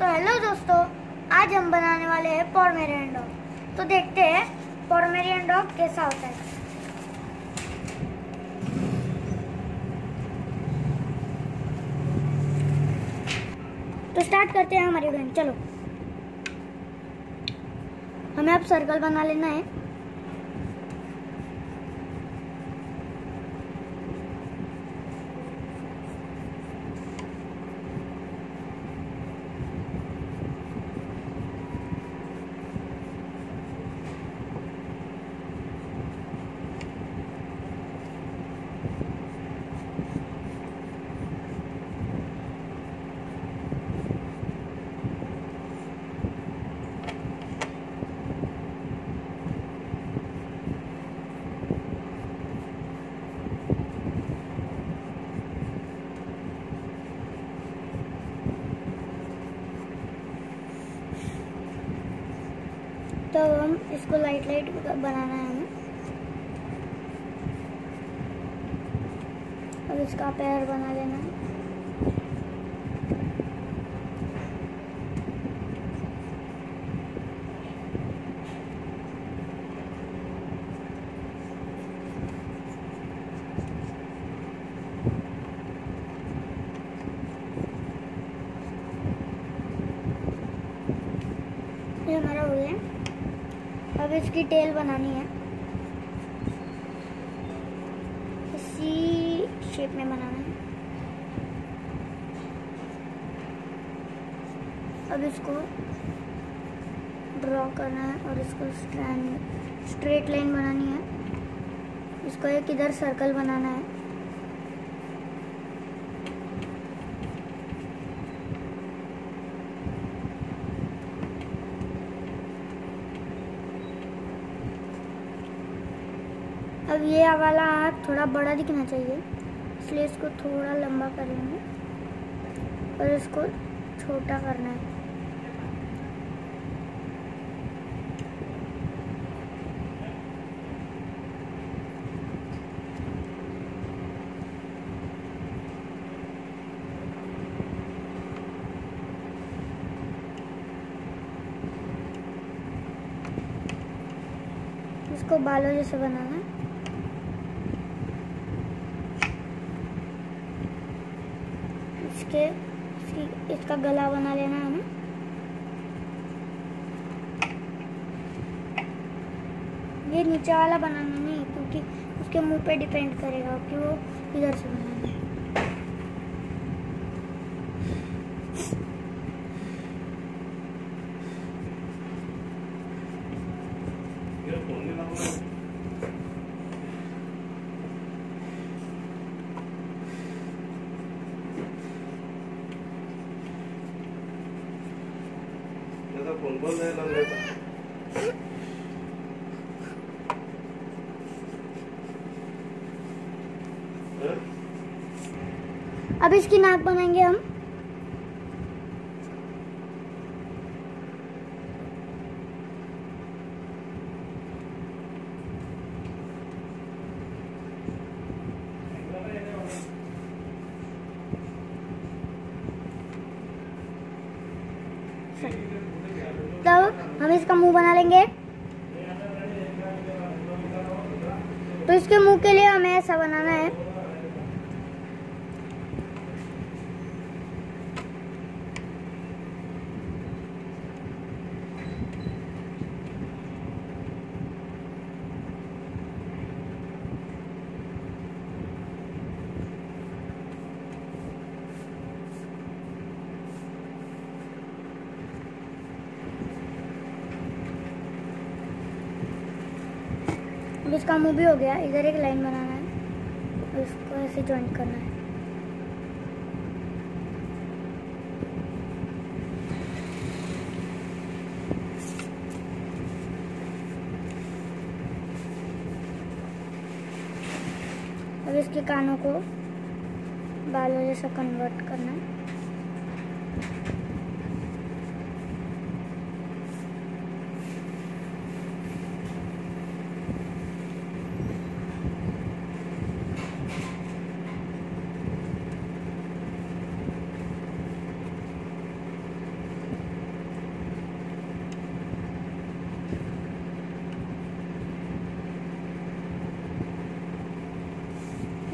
तो हेलो दोस्तों, आज हम बनाने वाले हैं पॉर्मेरियन डॉग तो देखते हैं पॉर्मेरियन डॉग कैसा होता है। तो स्टार्ट करते हैं हमारी ड्राइंग चलो। हमें अब सर्कल बना लेना है तो हम इसको लाइट लाइट बनाना है हमें। अब इसका पैर बना लेना है ये हमारा हो गया अब इसकी टेल बनानी है। इसी शेप में बनाना है। अब इसको ड्रॉ करना है और इसको स्ट्रैंड स्ट्रेट लाइन बनानी है। इसको एक इधर सर्कल बनाना है। अब ये वाला हाथ थोड़ा बड़ा दिखना चाहिए, इसलिए इसको थोड़ा लंबा करेंगे और इसको छोटा करना है। इसको बालों जैसे बनाना है। इसकी, इसका गला बना लेना है हमें ये नीचे वाला बनाना नहीं, क्योंकि उसके मुँह पे डिपेंड करेगा कि वो इधर से बनाना है। अब इसकी नाक बनाएँगे हम। तब हम इसका मुँह बना लेंगे। तो इसके मुँह के लिए हमें ऐसा बनाना है। इसका मुँह भी हो गया। इधर एक लाइन बनाना है। उसको ऐसे जॉइंट करना है। अब इसके कानों को बालों जैसा कन्वर्ट करना है।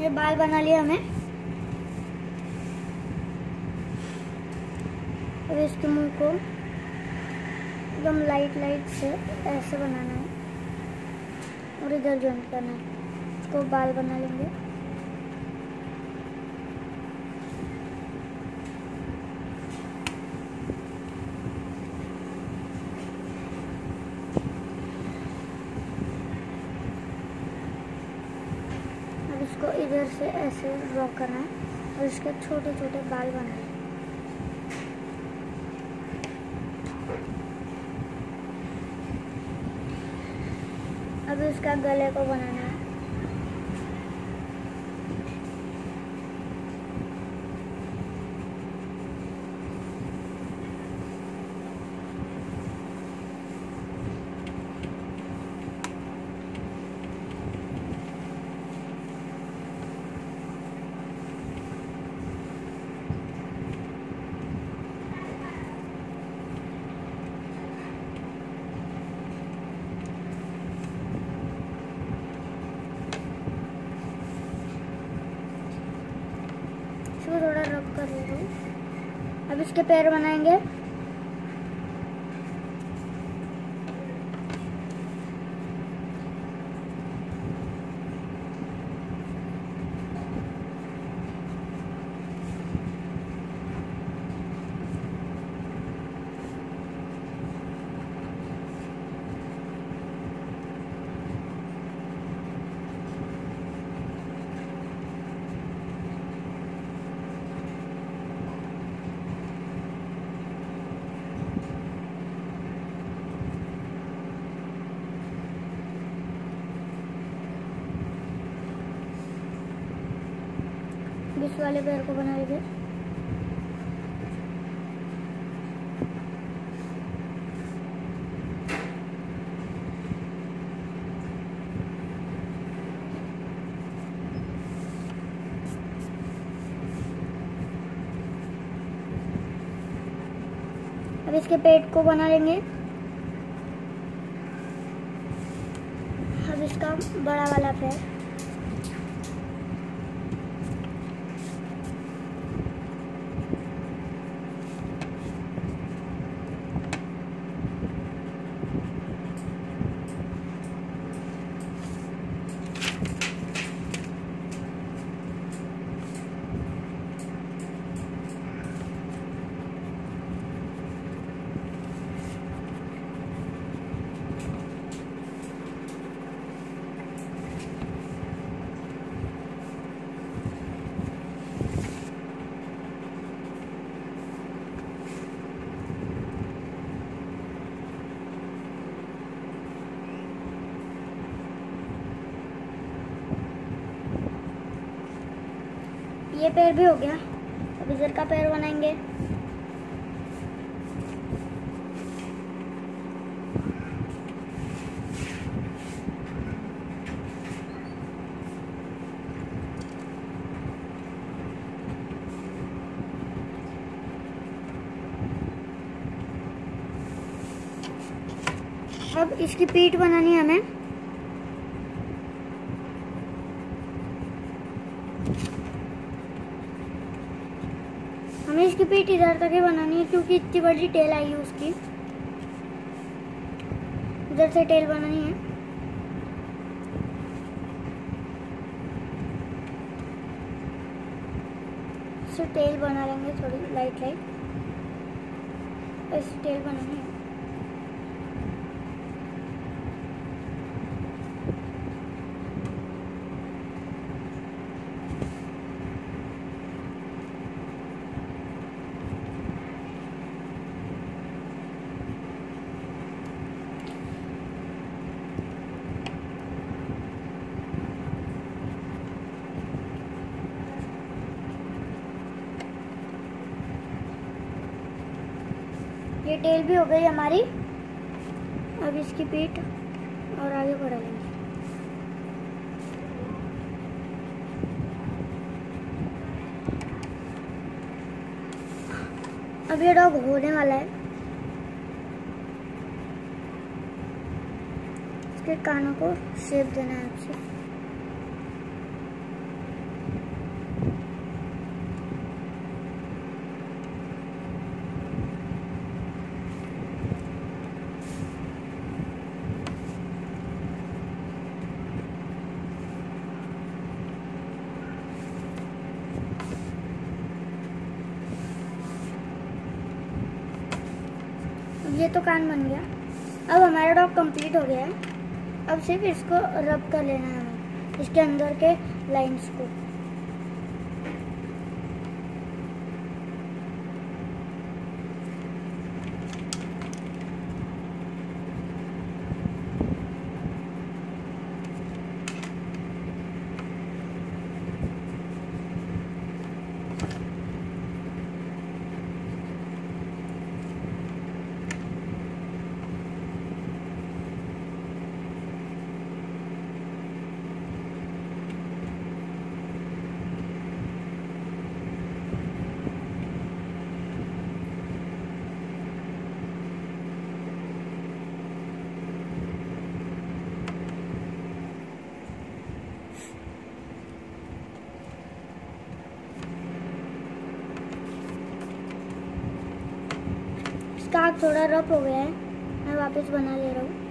ये बाल बना लिया हमें। अब इसके मुँह को एकदम लाइट लाइट से ऐसे बनाना है। और इधर जॉइंट करना है। इसको बाल बना लेंगे अब इसको इधर से ड्रॉ करना है और इसके छोटे छोटे बाल बनाना है अब इसका गले को बनाना है इसको थोड़ा रब कर लेता हूँ अब इसके पैर बनाएँगे। इस वाले पैर को बना लेंगे अब इसके पेट को बना लेंगे। अब इसका बड़ा वाला पैर। ये पैर भी हो गया। अब इधर का पैर बनाएँगे। अब इसकी पीठ बनानी है हमें हमें इसकी पीठ इधर तक ही बनानी है, क्योंकि इतनी बड़ी टेल आई है उसकी। इधर से टेल बनानी है। टेल बना लेंगे थोड़ी लाइट लाइट ऐसी टेल बनानी है। ये टेल भी हो गई हमारी। अब इसकी पीठ और आगे बढ़ा लेंगे। अब ये डॉग होने वाला है। इसके कानों को शेप देना है आपसे। ये तो कान बन गया। अब हमारा डॉग कंप्लीट हो गया है। अब सिर्फ़ इसको रब कर लेना है। हमें इसके अंदर के लाइंस को। आग थोड़ा रफ हो गया है। मैं वापस बना ले रहा हूँ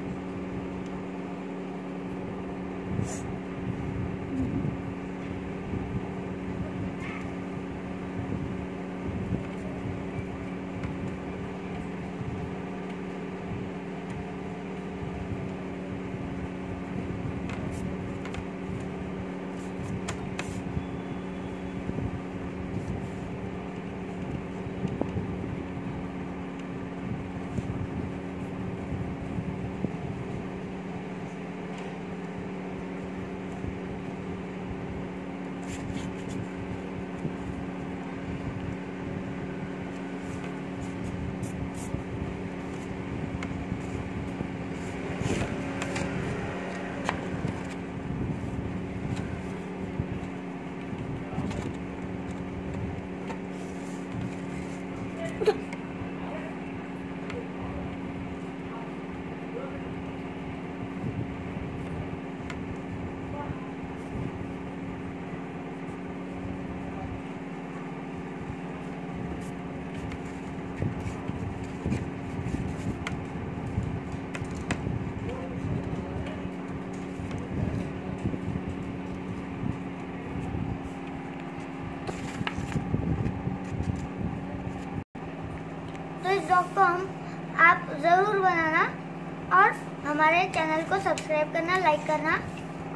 तो इस डॉग को हम आप ज़रूर बनाना और हमारे चैनल को सब्सक्राइब करना लाइक करना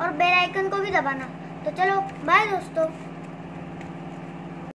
और बेल आइकन को भी दबाना। तो चलो बाय दोस्तों।